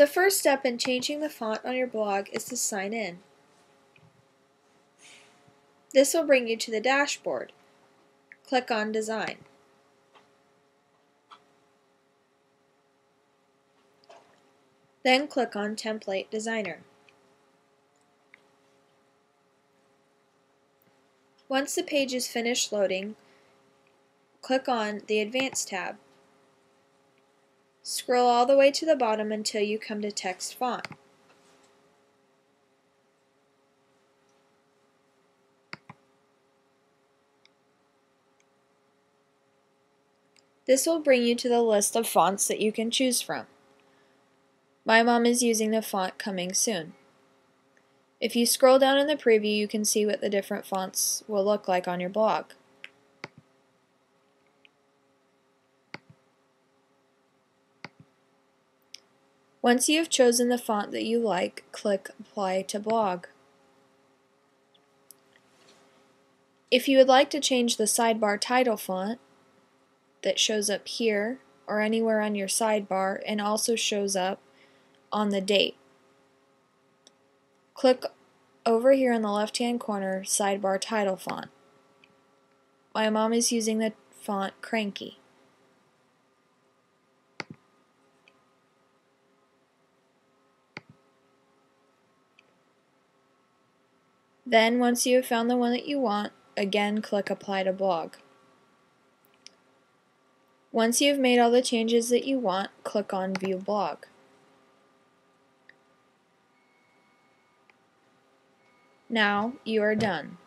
The first step in changing the font on your blog is to sign in. This will bring you to the dashboard. Click on Design. Then click on Template Designer. Once the page is finished loading, click on the Advanced tab. Scroll all the way to the bottom until you come to Text Font. This will bring you to the list of fonts that you can choose from. My mom is using the font Coming Soon. If you scroll down in the preview, you can see what the different fonts will look like on your blog. Once you have chosen the font that you like, click Apply to Blog. If you would like to change the sidebar title font that shows up here or anywhere on your sidebar and also shows up on the date, click over here in the left hand corner sidebar title font. My mom is using the font Cranky. Then, once you have found the one that you want, again click Apply to Blog. Once you have made all the changes that you want, click on View Blog. Now you are done.